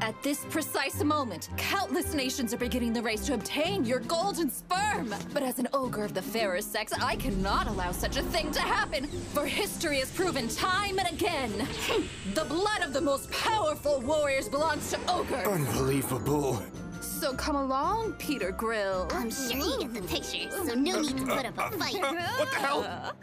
At this precise moment, countless nations are beginning the race to obtain your golden sperm. But as an ogre of the fairer sex, I cannot allow such a thing to happen. For history has proven time and again hmm, the blood of the most powerful warriors belongs to ogres. Unbelievable. So come along, Peter Grill. I'm sure he gets the picture, so no need to put up a fight. Uh, uh, what the hell?